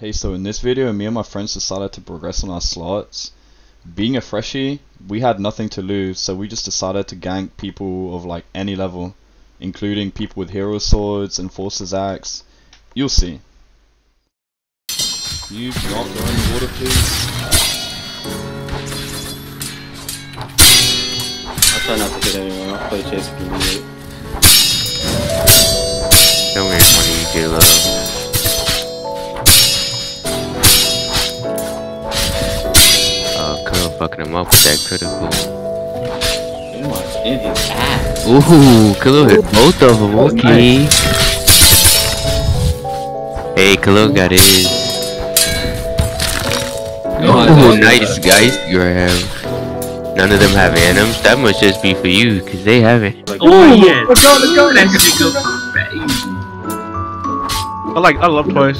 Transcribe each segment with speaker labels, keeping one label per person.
Speaker 1: Hey, so in this video, me and my friends decided to progress on our slots. Being a freshie, we had nothing to lose, so we just decided to gank people of like any level, including people with hero swords, enforcer's axe. You'll see. You drop your own water, please.
Speaker 2: I'll try not to hit anyone. I'll play chase if you need it.
Speaker 3: Don't make fun of you, J-Lo. Fucking him up with that critical.
Speaker 2: In his ass.
Speaker 3: Ooh, Kuro hit both of them,
Speaker 2: Oh,
Speaker 3: okay. Hey, Kuro got his. Ooh, nice, guys. Grab. None of them have anims. That must just be for you, because they haven't.
Speaker 2: Like,
Speaker 4: Oh yeah,
Speaker 5: Let's go, let's go.
Speaker 4: that nigga go crazy.
Speaker 5: I like, I love twice.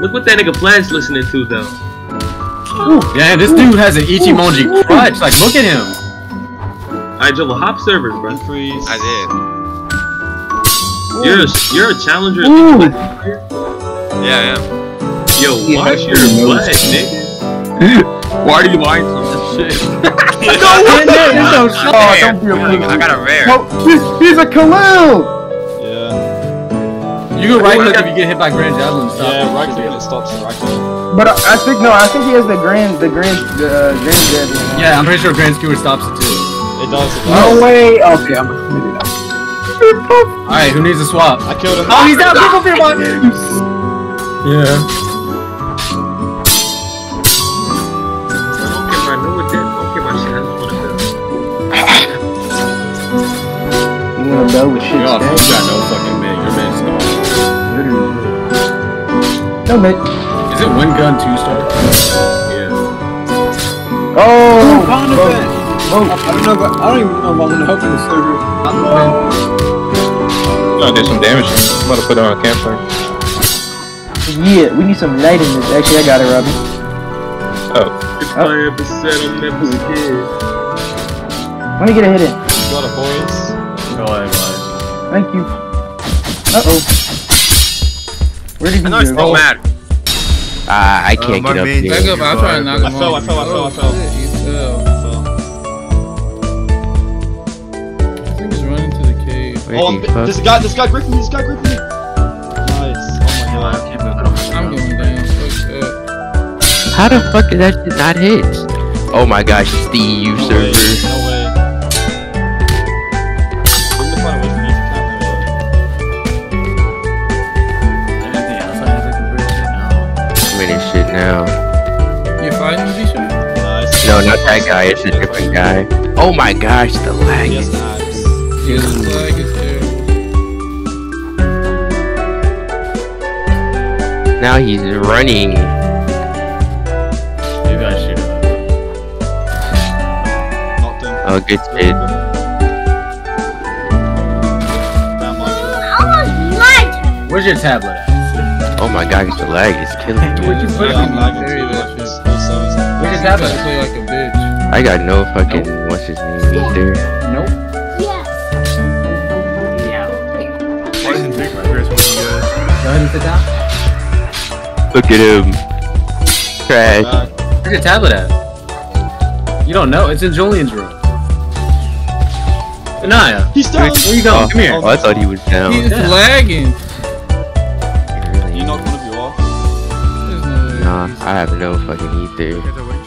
Speaker 4: Look what that nigga Flash listening to though.
Speaker 6: Yeah, this dude has an Ichimonji crutch. Like, look at him.
Speaker 4: Alright, Joel, hop servers, bro.
Speaker 1: Increase.
Speaker 3: I did.
Speaker 4: You're a, you're a challenger.
Speaker 5: Ooh.
Speaker 3: Yeah,
Speaker 4: Yo,
Speaker 5: Yeah,
Speaker 4: watch
Speaker 5: that's
Speaker 4: your
Speaker 5: your
Speaker 4: butt,
Speaker 5: nose.
Speaker 4: nigga.
Speaker 5: Why are you lying to this shit?
Speaker 6: no, no,
Speaker 5: Oh, don't be a
Speaker 3: yeah. I got a rare.
Speaker 5: Oh, he's, he's a Khalil!
Speaker 1: Yeah.
Speaker 6: You can right click if you get hit by Grand Javelin. Stop
Speaker 1: Yeah,
Speaker 6: it.
Speaker 1: right click and it stops the right click.
Speaker 5: But I, I think, no, I think he has the grand, the grand, the uh, grand javelin.
Speaker 6: Yeah, I'm pretty sure Grand Skewer stops it too.
Speaker 1: It does. It
Speaker 5: No way! Okay, I'm gonna do that.
Speaker 6: Alright, who needs a swap?
Speaker 1: I killed him.
Speaker 6: Oh, he's down! People fear one! Yeah.
Speaker 4: I my know what that. I don't care my shit. I just wanna go.
Speaker 5: You wanna know what shit
Speaker 6: You got, you got no fucking mid. Your mid's no.
Speaker 5: No, mate.
Speaker 6: Is it one gun two star? Yeah.
Speaker 5: Oh! oh,
Speaker 7: Oh, I don't know if I, I don't even know if I'm gonna help in the server.
Speaker 8: Gonna do some damage. I'm about to put it on a campfire.
Speaker 5: Yeah, we need some light in this. Actually, I got it, Robbie.
Speaker 4: If I ever said I'm never scared.
Speaker 5: Let me get a hit in.
Speaker 1: Got it, boys.
Speaker 6: Go ahead, boys.
Speaker 5: Thank you. Uh oh. Where did he
Speaker 3: I know it's
Speaker 5: go?
Speaker 3: still mad. Ah, I can't
Speaker 9: my
Speaker 3: get up
Speaker 9: main-
Speaker 3: here.
Speaker 9: Back up, I'll try to knock
Speaker 1: I fell, I fell, I fell, I fell.
Speaker 9: shit, you fell.
Speaker 1: I fell.
Speaker 9: I think he's running to the cave.
Speaker 3: Where
Speaker 1: Oh,
Speaker 3: the
Speaker 1: I'm,
Speaker 3: fuck?
Speaker 1: this guy, this guy gripping me, this guy gripping me. Nice. Oh my god.
Speaker 9: I'm going down. Fuck that.
Speaker 3: How the fuck did that shit not hit? Oh my gosh, it's the EU
Speaker 1: No way.
Speaker 3: server.
Speaker 1: No
Speaker 2: No,
Speaker 3: not that guy, it's a different guy. Oh my gosh, the lag.
Speaker 1: He has an
Speaker 9: the flag is there.
Speaker 3: Now he's running.
Speaker 6: You guys shoot him.
Speaker 1: Knocked him.
Speaker 3: Oh, good shit.
Speaker 1: Damn, Michael.
Speaker 6: Where's your tablet at?
Speaker 3: Oh my gosh, the lag is killing me.
Speaker 6: Where'd you put it?
Speaker 1: I'm lagging
Speaker 9: Very
Speaker 1: too.
Speaker 9: good
Speaker 1: Like,
Speaker 9: shit.
Speaker 1: this whole server's lagging.
Speaker 6: Where's your tablet?
Speaker 3: I got no fucking what's his name either.
Speaker 6: Nope.
Speaker 9: Yes. Why isn't Big right here?
Speaker 6: Go ahead and sit down.
Speaker 3: Look at him. Trash.
Speaker 1: Back.
Speaker 6: Uh, Where's your tablet at? You don't know. It's in Julian's room. Anaya.
Speaker 1: He's down.
Speaker 6: Where you going?
Speaker 3: Oh,
Speaker 6: Come here.
Speaker 3: oh, I thought he was down.
Speaker 9: He's
Speaker 6: Yeah.
Speaker 9: lagging.
Speaker 1: You knocked one of you off.
Speaker 9: There's no.
Speaker 3: Nah, I have no fucking either.